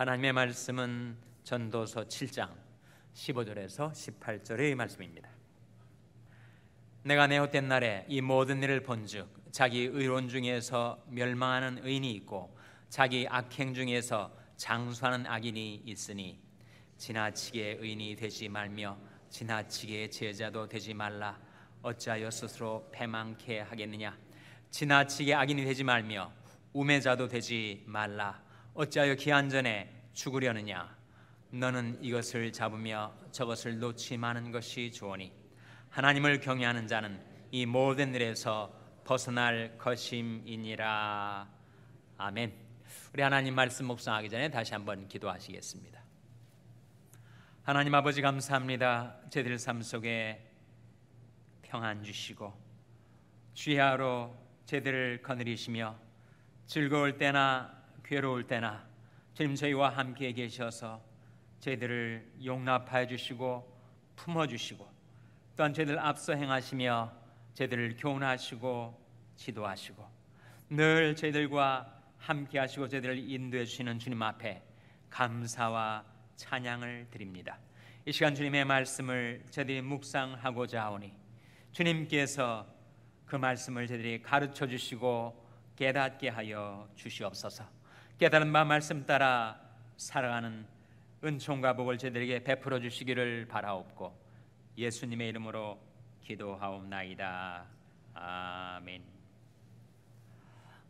하나님의 말씀은 전도서 7장 15절에서 18절의 말씀입니다. 내가 내 헛된 날에 이 모든 일을 본즉 자기 의로운 중에서 멸망하는 의인이 있고 자기 악행 중에서 장수하는 악인이 있으니 지나치게 의인이 되지 말며 지나치게 제자도 되지 말라. 어찌하여 스스로 패망케 하겠느냐? 지나치게 악인이 되지 말며 우매자도 되지 말라 어찌하여 기한 전에 죽으려느냐? 너는 이것을 잡으며 저것을 놓지 마는 것이 좋으니 하나님을 경외하는 자는 이 모든 일에서 벗어날 것임이니라. 아멘. 우리 하나님 말씀 묵상하기 전에 다시 한번 기도하시겠습니다. 하나님 아버지 감사합니다. 저희들 삶 속에 평안 주시고 주야로 저희들을 거느리시며 즐거울 때나 괴로울 때나 주님 저희와 함께 계셔서 저희들을 용납하여 주시고 품어 주시고 또한 저희들 앞서 행하시며 저희들을 교훈하시고 지도하시고 늘 저희들과 함께 하시고 저희들을 인도해 주시는 주님 앞에 감사와 찬양을 드립니다. 이 시간 주님의 말씀을 저희들이 묵상하고자 하오니 주님께서 그 말씀을 저희들이 가르쳐 주시고 깨닫게 하여 주시옵소서. 깨달은 바 말씀 따라 살아가는 은총과 복을 저희들에게 베풀어 주시기를 바라옵고 예수님의 이름으로 기도하옵나이다. 아멘.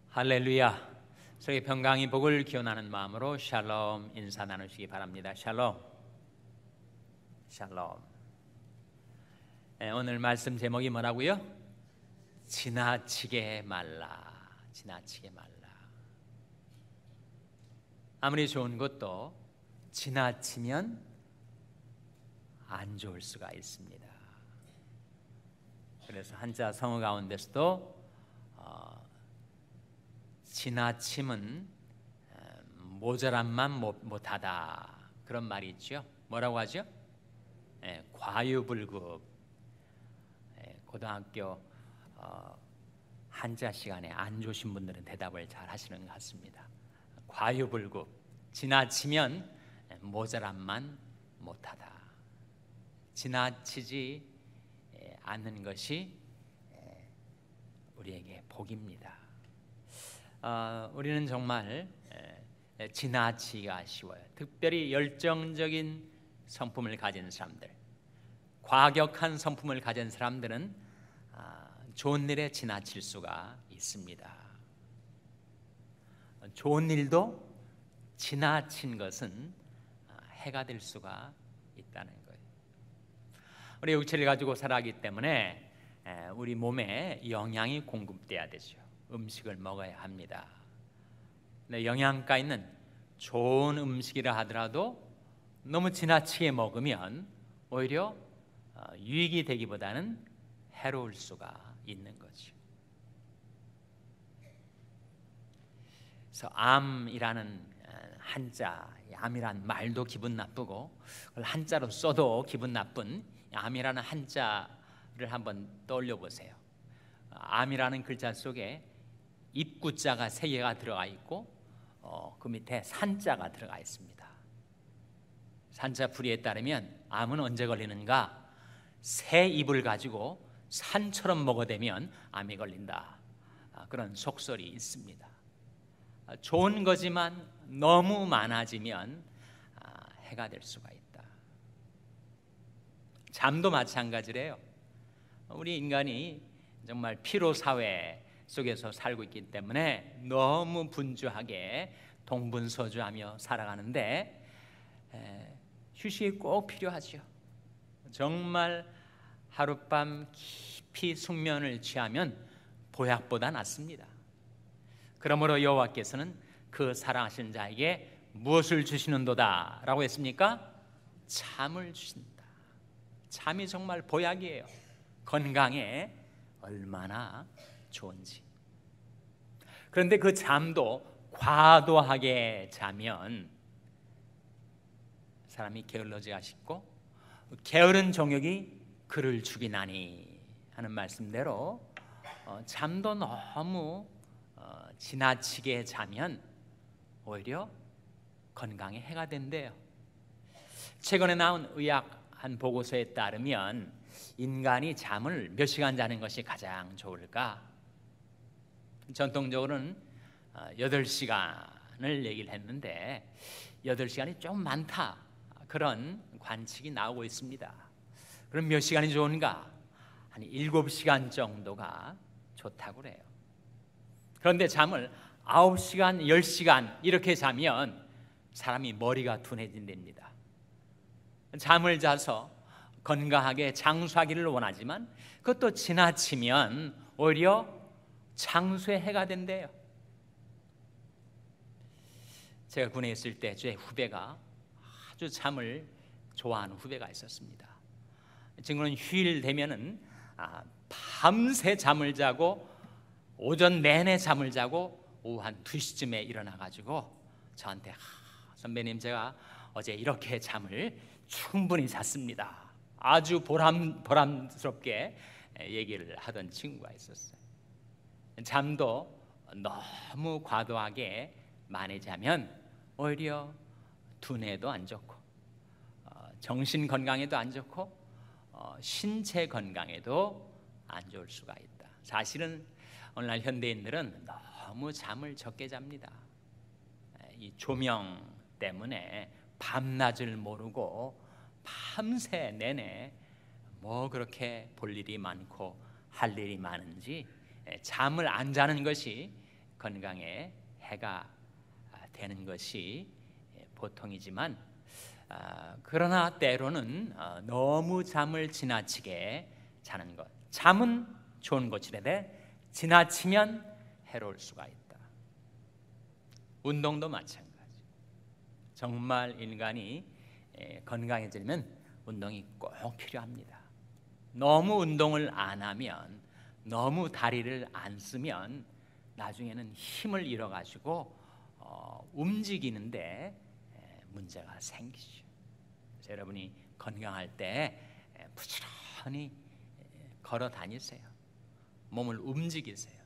할렐루야. 저희 평강이 복을 기원하는 마음으로 샬롬 인사 나누시기 바랍니다. 샬롬. 샬롬. 네, 오늘 말씀 제목이 뭐라고요? 지나치게 말라. 지나치게 말라. 아무리 좋은 것도 지나치면 안 좋을 수가 있습니다. 그래서 한자 성어 가운데서도 어, 지나침은 모자란만 못, 하다 그런 말이 있죠. 뭐라고 하죠? 예, 과유불급. 예, 고등학교 어, 한자 시간에 안 좋으신 분들은 대답을 잘 하시는 것 같습니다. 과유불급. 지나치면 모자란만 못하다. 지나치지 않는 것이 우리에게 복입니다. 어, 우리는 정말 지나치기가 쉬워요. 특별히 열정적인 성품을 가진 사람들, 과격한 성품을 가진 사람들은 아, 좋은 일에 지나칠 수가 있습니다. 좋은 일도 지나친 것은 해가 될 수가 있다는 거예요. 우리 육체를 가지고 살아가기 때문에 우리 몸에 영양이 공급돼야 되죠. 음식을 먹어야 합니다. 근 영양가 있는 좋은 음식이라 하더라도 너무 지나치게 먹으면 오히려 어, 유익이 되기보다는 해로울 수가 있는 거죠. 그래서 암이라는 한자 암이란 말도 기분 나쁘고 그걸 한자로 써도 기분 나쁜 암이라는 한자를 한번 떠올려 보세요. 암이라는 글자 속에 입구자가 세 개가 들어가 있고 어, 그 밑에 산자가 들어가 있습니다. 산자 풀이에 따르면 암은 언제 걸리는가? 새 잎을 가지고 산처럼 먹어대면 암이 걸린다. 아, 그런 속설이 있습니다. 아, 좋은 거지만 너무 많아지면 아, 해가 될 수가 있다. 잠도 마찬가지래요. 우리 인간이 정말 피로 사회 속에서 살고 있기 때문에 너무 분주하게 동분서주하며 살아가는데 휴식이 꼭 필요하죠. 정말 하룻밤 깊이 숙면을 취하면 보약보다 낫습니다. 그러므로 여호와께서는 그 사랑하신 자에게 무엇을 주시는도다라고 했습니까? 잠을 주신다. 잠이 정말 보약이에요. 건강에 얼마나 좋은지. 그런데 그 잠도 과도하게 자면 사람이 게을러지가 싶고 게으른 종역이 그를 죽이나니 하는 말씀대로 어, 잠도 너무 어, 지나치게 자면 오히려 건강에 해가 된대요. 최근에 나온 의학 한 보고서에 따르면 인간이 잠을 몇 시간 자는 것이 가장 좋을까? 전통적으로는 8시간을 얘기를 했는데 8시간이 좀 많다. 그런 관측이 나오고 있습니다. 그럼 몇 시간이 좋은가? 한 7시간 정도가 좋다고 그래요. 그런데 잠을 9시간, 10시간 이렇게 자면 사람이 머리가 둔해진답니다. 잠을 자서 건강하게 장수하기를 원하지만 그것도 지나치면 오히려 장수의 해가 된대요. 제가 군에 있을 때 제 후배가 아주 잠을 좋아하는 후배가 있었습니다. 친구는 휴일 되면은 아, 밤새 잠을 자고 오전 내내 잠을 자고 오후 한 2시쯤에 일어나 가지고 저한테 선배님 제가 어제 이렇게 잠을 충분히 잤습니다. 아주 보람 보람스럽게 얘기를 하던 친구가 있었어요. 잠도 너무 과도하게 많이 자면 오히려 두뇌도 안 좋고 어, 정신 건강에도 안 좋고 어, 신체 건강에도 안 좋을 수가 있다. 사실은 오늘날 현대인들은 너무 잠을 적게 잡니다. 이 조명 때문에 밤낮을 모르고 밤새 내내 뭐 그렇게 볼 일이 많고 할 일이 많은지 잠을 안 자는 것이 건강에 해가 되는 것이 보통이지만 아, 그러나 때로는 어, 너무 잠을 지나치게 자는 것 잠은 좋은 것이라되 지나치면 해로울 수가 있다. 운동도 마찬가지. 정말 인간이 건강해지려면 운동이 꼭 필요합니다. 너무 운동을 안 하면 너무 다리를 안 쓰면 나중에는 힘을 잃어가지고 어, 움직이는데 문제가 생기죠. 여러분이 건강할 때 부지런히 걸어 다니세요. 몸을 움직이세요.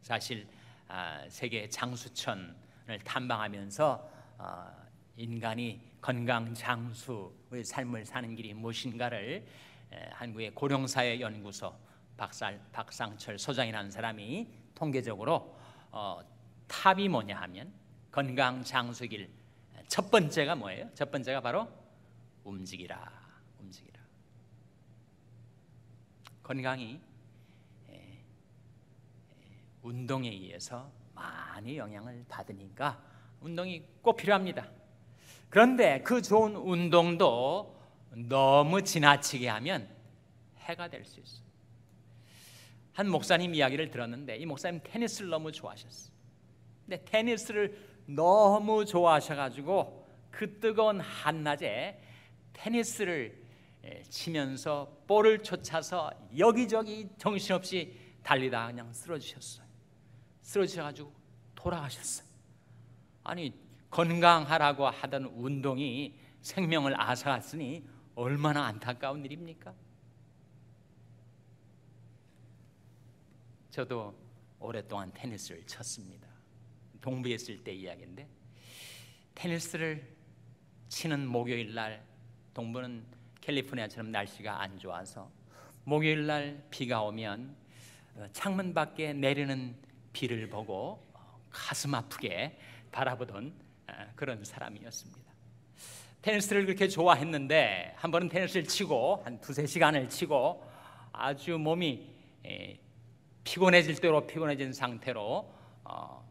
사실 아, 세계 장수천을 탐방하면서 어, 인간이 건강 장수의 삶을 사는 길이 무엇인가를 한국의 고령사회 연구소 박살, 박상철 소장이라는 사람이 통계적으로 어, 탑이 뭐냐 하면 건강 장수길 첫 번째가 뭐예요? 첫 번째가 바로 움직이라, 움직이라. 건강이 운동에 의해서 많이 영향을 받으니까 운동이 꼭 필요합니다. 그런데 그 좋은 운동도 너무 지나치게 하면 해가 될 수 있어요. 한 목사님 이야기를 들었는데 이 목사님 테니스를 너무 좋아하셨어요. 근데 테니스를 너무 좋아하셔가지고 그 뜨거운 한낮에 테니스를 치면서 볼을 쫓아서 여기저기 정신없이 달리다 그냥 쓰러지셨어요. 쓰러지셔가지고 돌아가셨어요. 아니 건강하라고 하던 운동이 생명을 앗아갔으니 얼마나 안타까운 일입니까? 저도 오랫동안 테니스를 쳤습니다. 동부에 있을 때 이야기인데 테니스를 치는 목요일 날 동부는 캘리포니아처럼 날씨가 안 좋아서 목요일 날 비가 오면 어, 창문 밖에 내리는 비를 보고 가슴 아프게 바라보던 그런 사람이었습니다. 테니스를 그렇게 좋아했는데 한 번은 테니스를 치고 한 두세 시간을 치고 아주 몸이 피곤해질 대로 피곤해진 상태로 어,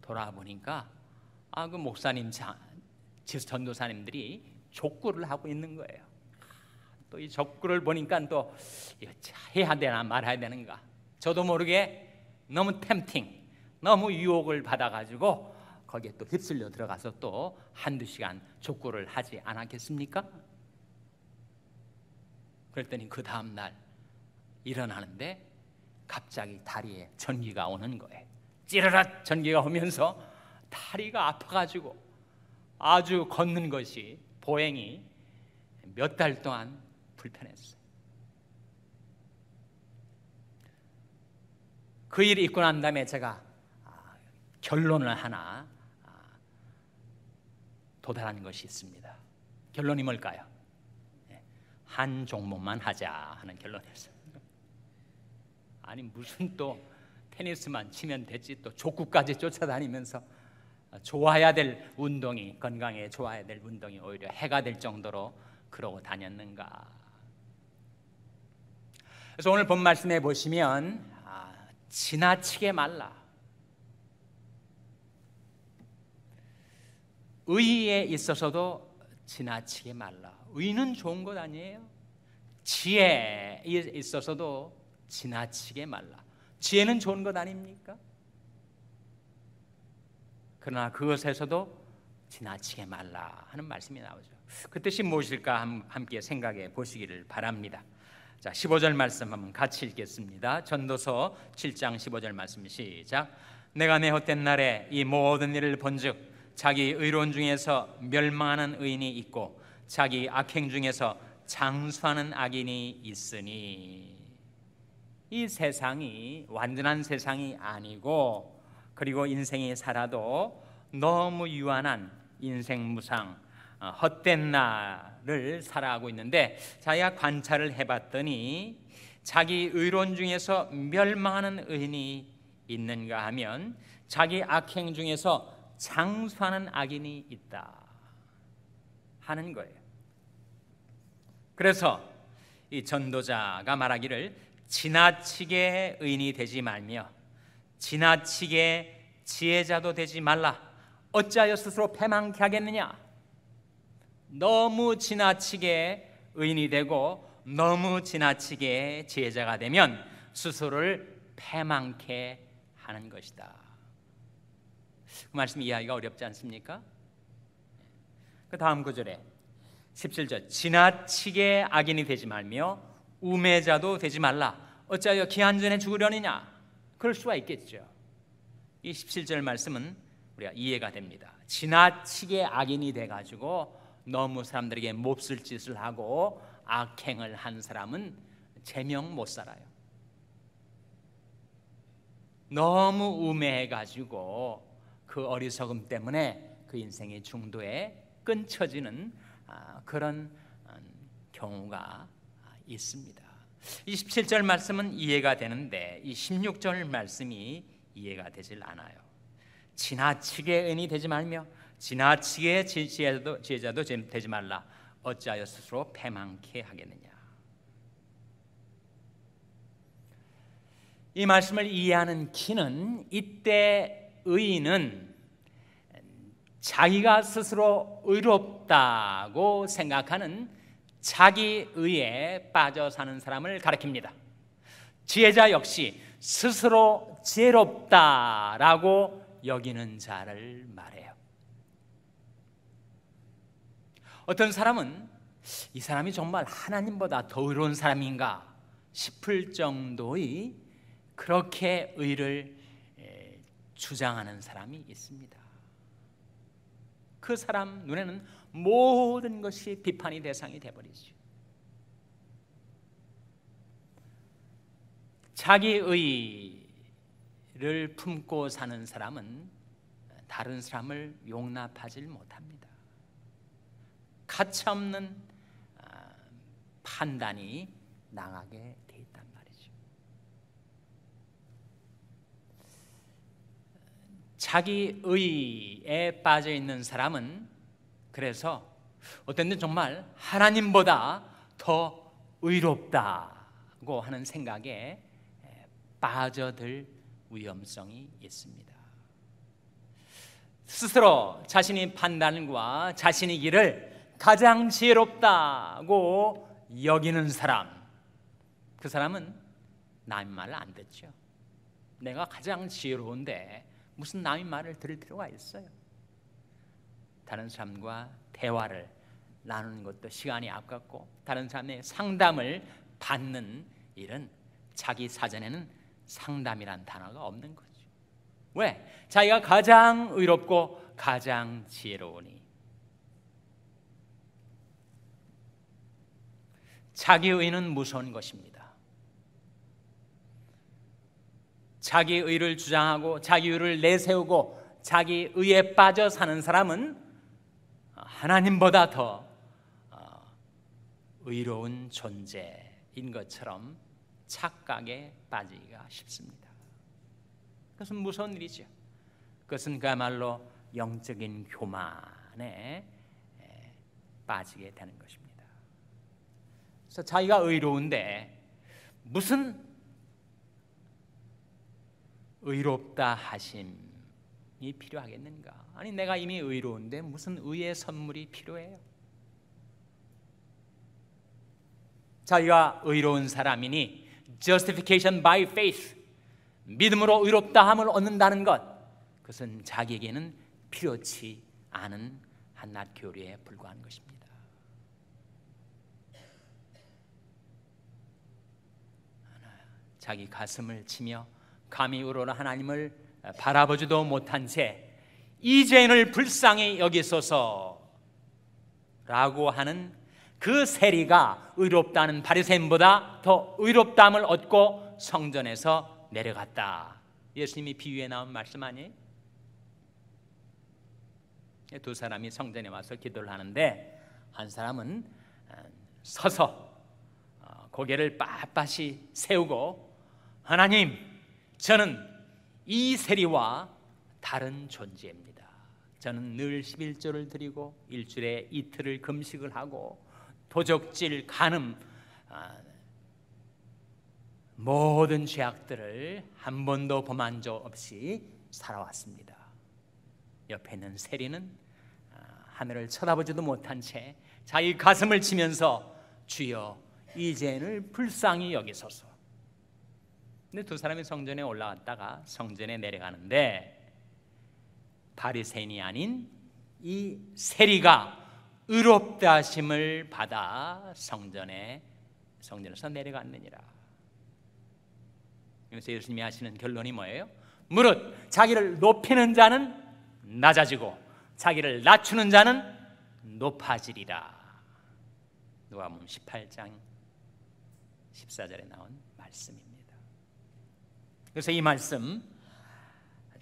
돌아보니까 아 그 목사님 전도사님들이 족구를 하고 있는 거예요. 또 이 족구를 보니까 또 해야 되나 말아야 되는가. 저도 모르게 너무 템팅, 너무 유혹을 받아가지고 거기에 또 휩쓸려 들어가서 또 한두 시간 족구를 하지 않았겠습니까? 그랬더니 그 다음 날 일어나는데 갑자기 다리에 전기가 오는 거예요. 찌르륵 전기가 오면서 다리가 아파가지고 아주 걷는 것이 보행이 몇 달 동안 불편했어요. 그 일이 있고 난 다음에 제가 아, 결론을 하나 도달한 것이 있습니다. 결론이 뭘까요? 예, 한 종목만 하자 하는 결론이었어요. 아니 무슨 또 테니스만 치면 됐지 또 족구까지 쫓아다니면서 좋아야 될 운동이 건강에 좋아야 될 운동이 오히려 해가 될 정도로 그러고 다녔는가? 그래서 오늘 본 말씀에 보시면 아, 지나치게 말라. 의에 있어서도 지나치게 말라. 의는 좋은 것 아니에요? 지혜에 있어서도 지나치게 말라. 지혜는 좋은 것 아닙니까? 그러나 그것에서도 지나치게 말라 하는 말씀이 나오죠. 그 뜻이 무엇일까 함께 생각해 보시기를 바랍니다. 자, 15절 말씀 한번 같이 읽겠습니다. 전도서 7장 15절 말씀 시작. 내가 내 헛된 날에 이 모든 일을 본즉 자기 의로운 중에서 멸망하는 의인이 있고 자기 악행 중에서 장수하는 악인이 있으니 이 세상이 완전한 세상이 아니고 그리고 인생이 살아도 너무 유한한 인생 무상 어, 헛된 날을 살아가고 있는데 자기가 관찰을 해봤더니 자기 의론 중에서 멸망하는 의인이 있는가 하면 자기 악행 중에서 장수하는 악인이 있다 하는 거예요. 그래서 이 전도자가 말하기를 지나치게 의인이 되지 말며 지나치게 지혜자도 되지 말라. 어찌하여 스스로 패망케 하겠느냐? 너무 지나치게 의인이 되고 너무 지나치게 지혜자가 되면 스스로를 패망케 하는 것이다. 그 말씀 이해하기가 어렵지 않습니까? 그 다음 구절에 17절 지나치게 악인이 되지 말며 우매자도 되지 말라 어찌하여 기한 전에 죽으려느냐 그럴 수가 있겠죠. 이 17절 말씀은 우리가 이해가 됩니다. 지나치게 악인이 돼 가지고 너무 사람들에게 몹쓸 짓을 하고 악행을 한 사람은 제명 못 살아요. 너무 우매해 가지고 그 어리석음 때문에 그 인생의 중도에 끊쳐지는 아, 그런 음, 경우가 있습니다. 27절 말씀은 이해가 되는데 이 16절 말씀이 이해가 되질 않아요. 지나치게 은이 되지 말며 지나치게 지혜자도, 지혜자도 되지 말라. 어찌하여 스스로 패망케 하겠느냐. 이 말씀을 이해하는 키는 이때 의인은 자기가 스스로 의롭다고 생각하는 자기 의에 빠져 사는 사람을 가리킵니다. 지혜자 역시 스스로 지혜롭다라고 여기는 자를 말해요. 어떤 사람은 이 사람이 정말 하나님보다 더 의로운 사람인가 싶을 정도의 그렇게 의를 주장하는 사람이 있습니다. 그 사람 눈에는 모든 것이 비판의 대상이 되버리죠. 자기의를 품고 사는 사람은 다른 사람을 용납하지 못합니다. 가차없는 아, 판단이 나가게 돼 있단 말이죠. 자기 의에 빠져 있는 사람은 그래서 어떤 때 정말 하나님보다 더 의롭다고 하는 생각에 빠져들 위험성이 있습니다. 스스로 자신의 판단과 자신의 길을 가장 지혜롭다고 여기는 사람, 그 사람은 남의 말을 안 듣죠. 내가 가장 지혜로운데 무슨 남의 말을 들을 필요가 있어요? 다른 사람과 대화를 나누는 것도 시간이 아깝고 다른 사람의 상담을 받는 일은 자기 사전에는 상담이란 단어가 없는 거죠. 왜? 자기가 가장 의롭고 가장 지혜로우니 자기 의는 무서운 것입니다. 자기 의를 주장하고 자기 의를 내세우고 자기 의에 빠져 사는 사람은 하나님보다 더 어, 의로운 존재인 것처럼 착각에 빠지기가 쉽습니다. 그것은 무서운 일이죠. 그것은 그야말로 영적인 교만에 빠지게 되는 것입니다. 그래서 자기가 의로운데 무슨 의롭다 하심이 필요하겠는가? 아니 내가 이미 의로운데 무슨 의의 선물이 필요해요? 자기가 의로운 사람이니 justification by faith 믿음으로 의롭다 함을 얻는다는 것 그것은 자기에게는 필요치 않은 한낱 교류에 불과한 것입니다. 자기 가슴을 치며 감히 우러러 하나님을 바라보지도 못한 채 이 죄인을 불쌍히 여기소서라고 하는 그 세리가 의롭다는 바리새인보다 더 의롭다함을 얻고 성전에서 내려갔다. 예수님이 비유에 나온 말씀 아니에요? 두 사람이 성전에 와서 기도를 하는데 한 사람은 서서 어, 고개를 빳빳이 세우고 하나님 저는 이 세리와 다른 존재입니다. 저는 늘 11조를 드리고 일주일에 이틀을 금식을 하고 도적질, 간음 아, 모든 죄악들을 한 번도 범한 적 없이 살아왔습니다. 옆에 있는 세리는 아, 하늘을 쳐다보지도 못한 채 자기 가슴을 치면서 주여 이 죄를 불쌍히 여기소서 근데 두 사람이 성전에 올라갔다가 성전에 내려가는데 바리새인이 아닌 이 세리가 의롭다 하심을 받아 성전에 성전에서 내려갔느니라. 그래서 예수님이 하시는 결론이 뭐예요? 무릇 자기를 높이는 자는 낮아지고 자기를 낮추는 자는 높아지리라. 누가복음 18장 14절에 나온 말씀입니다. 그래서 이 말씀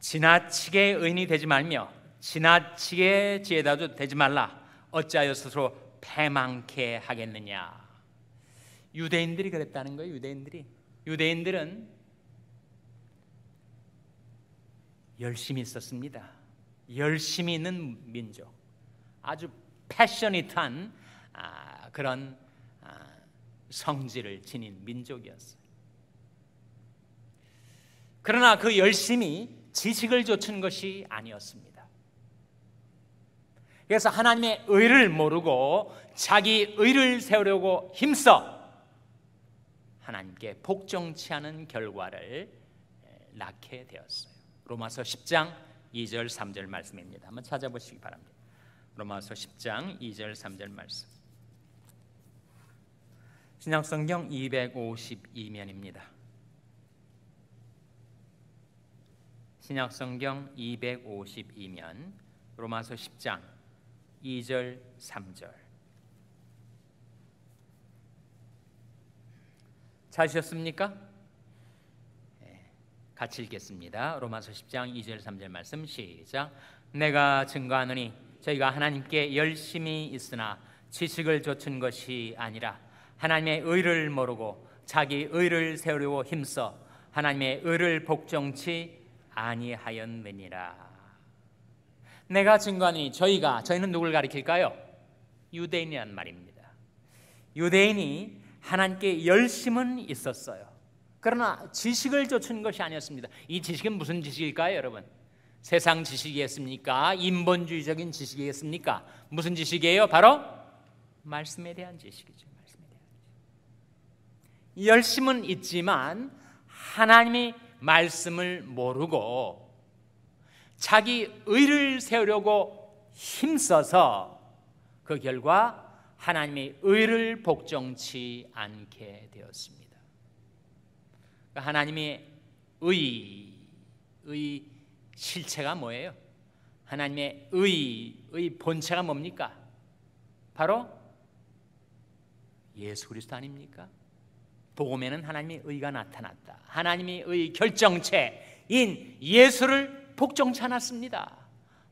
지나치게 의인이 되지 말며 지나치게 지혜다도 되지 말라. 어찌하여 스스로 패망케 하겠느냐? 유대인들이 그랬다는 거예요 유대인들이. 유대인들은 열심히 있었습니다. 열심히 있는 민족. 아주 패셔니트한 아, 그런 아, 성질을 지닌 민족이었어요 그러나 그 열심이 지식을 좇은 것이 아니었습니다. 그래서 하나님의 의를 모르고 자기 의를 세우려고 힘써 하나님께 복종치 않은 결과를 낳게 되었어요. 로마서 10장 2절 3절 말씀입니다. 한번 찾아보시기 바랍니다. 로마서 10장 2절 3절 말씀. 신약성경 252면입니다. 신약성경 252면 로마서 10장 2절 3절 찾으셨습니까? 네, 같이 읽겠습니다. 로마서 10장 2절 3절 말씀 시작. 내가 증거하노니 저희가 하나님께 열심히 있으나 지식을 좇은 것이 아니라 하나님의 의를 모르고 자기 의를 세우려고 힘써 하나님의 의를 복종치 아니하였느니라. 내가 증거하니 저희가 저희는 누굴 가리킬까요? 유대인이란 말입니다. 유대인이 하나님께 열심은 있었어요. 그러나 지식을 좇은 것이 아니었습니다. 이 지식은 무슨 지식일까요, 여러분? 세상 지식이겠습니까? 인본주의적인 지식이겠습니까? 무슨 지식이에요? 바로 말씀에 대한 지식이죠. 말씀에 대한 지식. 열심은 있지만 하나님이 말씀을 모르고 자기 의를 세우려고 힘써서 그 결과 하나님의 의를 복종치 않게 되었습니다. 그러니까 하나님의 의, 의 실체가 뭐예요? 하나님의 의, 의 본체가 뭡니까? 바로 예수 그리스도 아닙니까? 복음에는 하나님의 의가 나타났다. 하나님의 의 결정체인 예수를 복종치 않았습니다.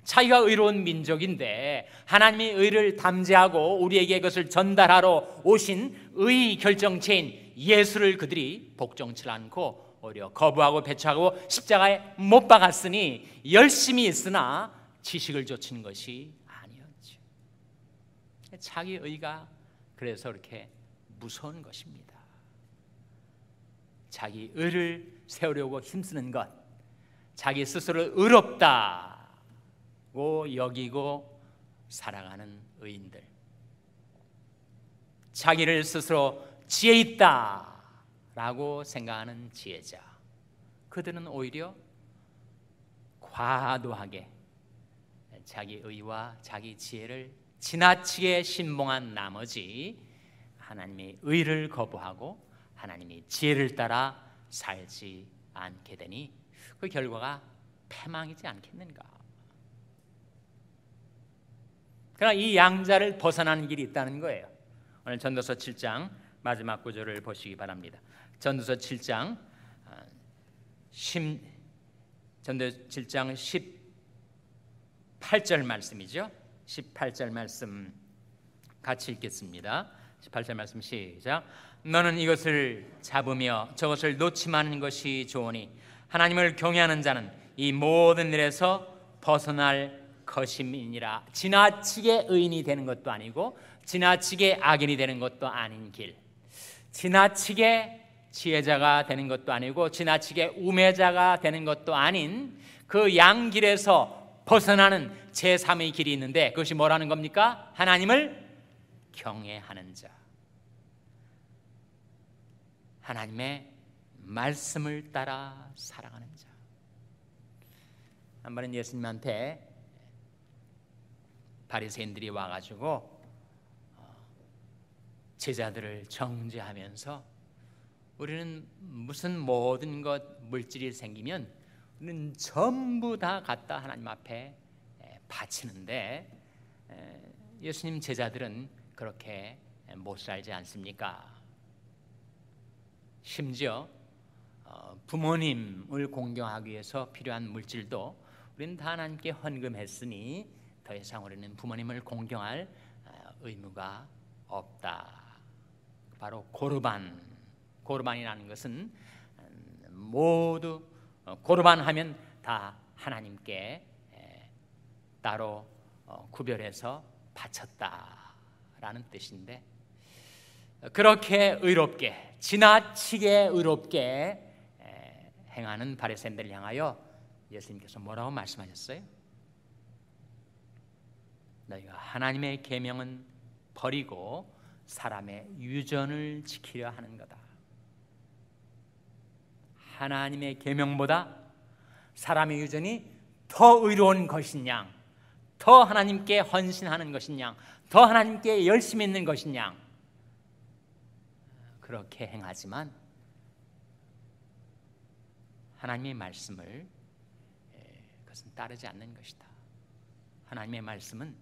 자기가 의로운 민족인데 하나님이 의를 담재하고 우리에게 그것을 전달하러 오신 의 결정체인 예수를 그들이 복종치 않고 오히려 거부하고 배척하고 십자가에 못 박았으니 열심히 있으나 지식을 좇은 것이 아니었죠. 자기 의가 그래서 이렇게 무서운 것입니다. 자기 의를 세우려고 힘쓰는 것, 자기 스스로 의롭다고 여기고 살아가는 의인들, 자기를 스스로 지혜 있다라고 생각하는 지혜자, 그들은 오히려 과도하게 자기 의와 자기 지혜를 지나치게 신봉한 나머지 하나님의 의를 거부하고 하나님의 지혜를 따라 살지 않게 되니 그 결과가 패망이지 않겠는가? 그러나 이 양자를 벗어나는 길이 있다는 거예요. 오늘 전도서 7장 마지막 구절을 보시기 바랍니다. 전도서 7장 10 아, 전도 7장 18절 말씀이죠. 18절 말씀 같이 읽겠습니다. 18절 말씀 시작. 너는 이것을 잡으며 저것을 놓지 마는 것이 좋으니 하나님을 경외하는 자는 이 모든 일에서 벗어날 것임이니라. 지나치게 의인이 되는 것도 아니고 지나치게 악인이 되는 것도 아닌 길. 지나치게 지혜자가 되는 것도 아니고 지나치게 우매자가 되는 것도 아닌 그 양길에서 벗어나는 제3의 길이 있는데 그것이 뭐라는 겁니까? 하나님을 경외하는 자. 하나님의 말씀을 따라 살아가는 자. 한 번은 예수님한테 바리새인들이 와가지고 어, 제자들을 정죄하면서 우리는 무슨 모든 것 물질이 생기면 우리는 전부 다 갖다 하나님 앞에 바치는데 예수님 제자들은 그렇게 못 살지 않습니까? 심지어 어, 부모님을 공경하기 위해서 필요한 물질도 우리는 다 하나님께 헌금했으니 더 이상 우리는 부모님을 공경할 어, 의무가 없다. 바로 고르반. 고르반이라는 것은 음, 모두 어, 고르반 하면 다 하나님께 따로 구별해서 바쳤다라는 뜻인데 그렇게 의롭게 지나치게 의롭게 행하는 바리새인들을 향하여 예수님께서 뭐라고 말씀하셨어요? 너희가 하나님의 계명은 버리고 사람의 유전을 지키려 하는 거다. 하나님의 계명보다 사람의 유전이 더 의로운 것이냐, 더 하나님께 헌신하는 것이냐, 더 하나님께 열심히 있는 것이냐, 그렇게 행하지만 하나님의 말씀을 그것은 따르지 않는 것이다. 하나님의 말씀은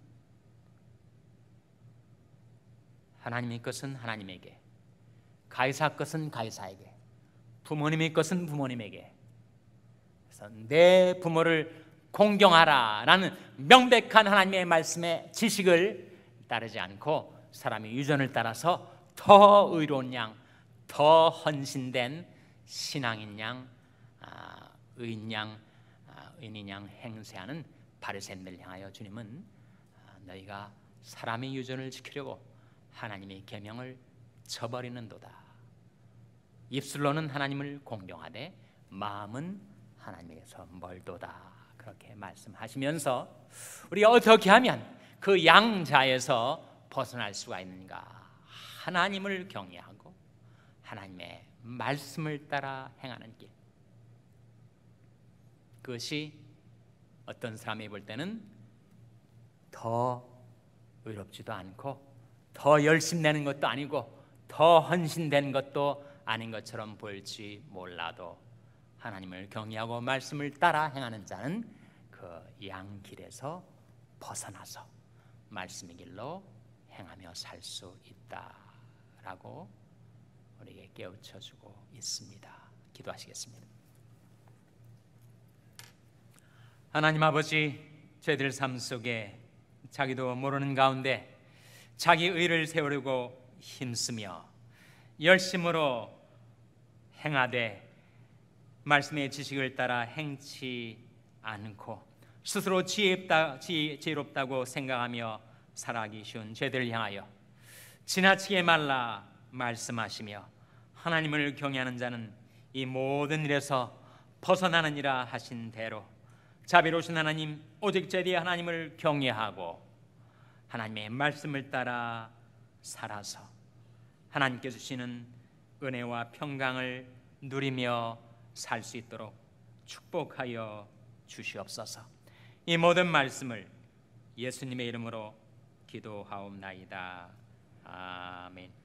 하나님의 것은 하나님에게, 가이사 것은 가이사에게, 부모님의 것은 부모님에게. 그래서 내 부모를 공경하라라는 명백한 하나님의 말씀의 지식을 따르지 않고 사람의 유전을 따라서 더 의로운 양, 더 헌신된 신앙인 양, 아, 의인 양, 아, 의인 양 행세하는 바리새인들 향하여 주님은 아, 너희가 사람의 유전을 지키려고 하나님의 계명을 저버리는도다. 입술로는 하나님을 공경하되 마음은 하나님에게서 멀도다. 그렇게 말씀하시면서 우리가 어떻게 하면 그 양자에서 벗어날 수가 있는가? 하나님을 경외하고 하나님의 말씀을 따라 행하는 길. 그것이 어떤 사람이 볼 때는 더 의롭지도 않고 더 열심 내는 것도 아니고 더 헌신된 것도 아닌 것처럼 보일지 몰라도 하나님을 경외하고 말씀을 따라 행하는 자는 그 양길에서 벗어나서 말씀의 길로 행하며 살 수 있다라고 우리에게 깨우쳐 주고 있습니다. 기도하시겠습니다. 하나님 아버지 저희들 삶 속에 자기도 모르는 가운데 자기 의를 세우려고 힘쓰며 열심으로 행하되 말씀의 지식을 따라 행치 않고 스스로 지혜롭다, 지, 지혜롭다고 생각하며 살아가기 쉬운 죄들을 향하여 지나치게 말라 말씀하시며 하나님을 경외하는 자는 이 모든 일에서 벗어나느니라 하신 대로 자비로우신 하나님 오직 제디 하나님을 경외하고 하나님의 말씀을 따라 살아서 하나님께 주시는 은혜와 평강을 누리며 살 수 있도록 축복하여 주시옵소서. 이 모든 말씀을 예수님의 이름으로 기도하옵나이다. 아멘.